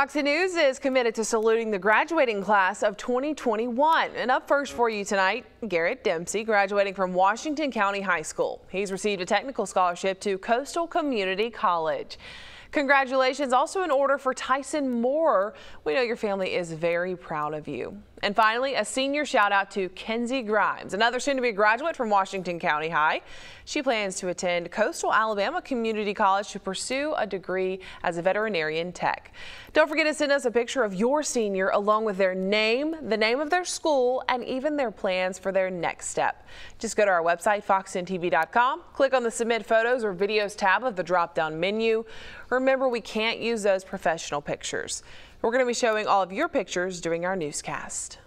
Fox News is committed to saluting the graduating class of 2021. And up first for you tonight, Garrett Dempsey, graduating from Washington County High School. He's received a technical scholarship to Coastal Community College. Congratulations also in order for Tyson Moorer. We know your family is very proud of you. And finally, a senior shout out to Kenzie Grimes, another soon to be graduate from Washington County High. She plans to attend Coastal Alabama Community College to pursue a degree as a veterinarian tech. Don't forget to send us a picture of your senior along with their name, the name of their school, and even their plans for their next step. Just go to our website, fox10tv.com, click on the submit photos or videos tab of the drop down menu. Remember, we can't use those professional pictures. We're going to be showing all of your pictures during our newscast.